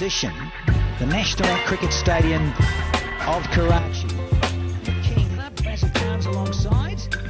position, the National Cricket Stadium of Karachi. The King Club alongside.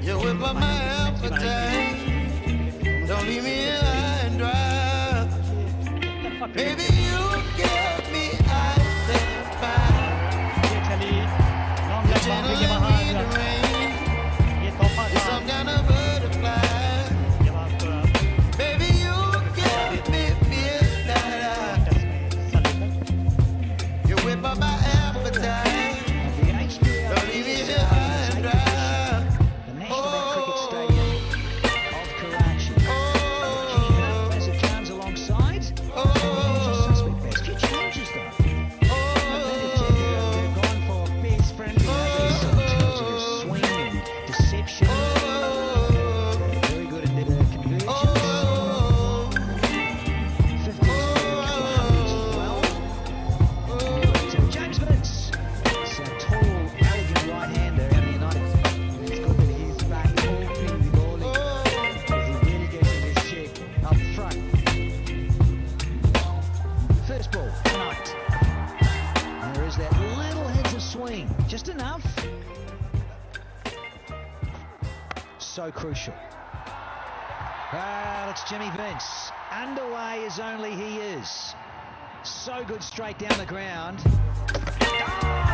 You whip up my appetite. Don't leave me high and dry. Baby, you get me out there by. You're channeling me in the rain. It's some kind of Just enough. So crucial. Ah, well, it's Jimmy Vince. Underway as only he is. So good straight down the ground. Oh!